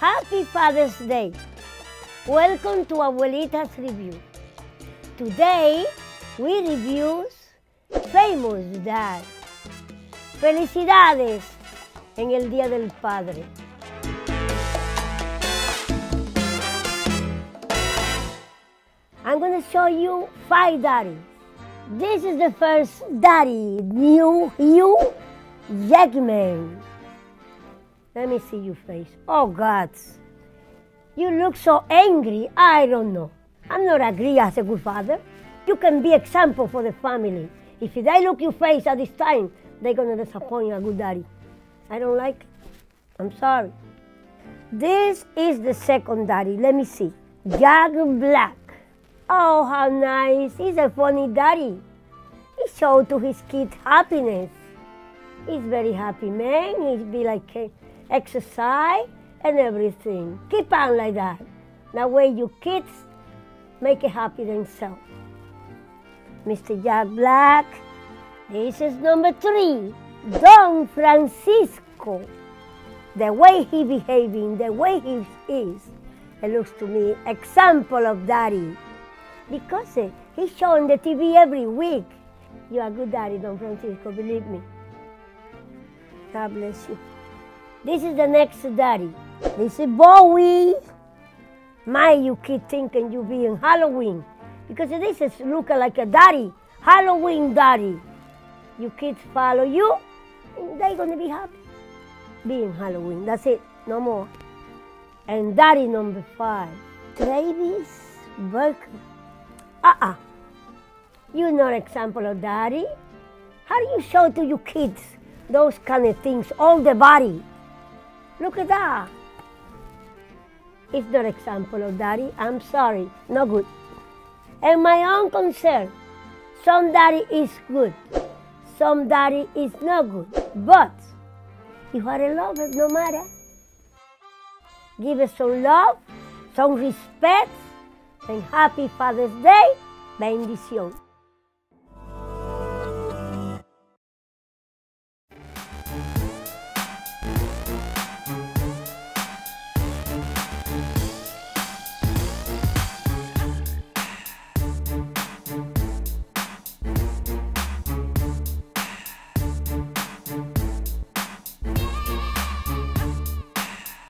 Happy Father's Day. Welcome to Abuelita's Review. Today we review Famous Dad. Felicidades en el Día del Padre. I'm going to show you five daddies. This is the first daddy, new Hugh Jackman. Let me see your face. Oh, God. You look so angry. I don't know. I'm not agree as a good father. You can be example for the family. If they look your face at this time, they're going to disappoint a good daddy. I don't like it. I'm sorry. This is the second daddy. Let me see. Jack Black. Oh, how nice. He's a funny daddy. He showed to his kids happiness. He's very happy man. He's be like exercise and everything. Keep on like that. That way your kids make it happy themselves. Mr. Jack Black. This is number three. Don Francisco. The way he behaving, the way he is, it looks to me example of daddy. Because eh, he's showing the TV every week. You're a good daddy, Don Francisco, believe me. God bless you. This is the next daddy. This is Bowie. My, you keep thinking you be in Halloween. Because this is looking like a daddy. Halloween daddy. You kids follow you, they're gonna be happy. Being Halloween. That's it. No more. And daddy number five. Travis Barker. Uh-uh. You're not example of daddy. How do you show to your kids those kind of things, all the body? Look at that. It's not example of daddy. I'm sorry, no good. And my own concern, some daddy is good, some daddy is not good. But you are a lover no matter. Give us some love, some respect, and happy Father's Day. Bendición.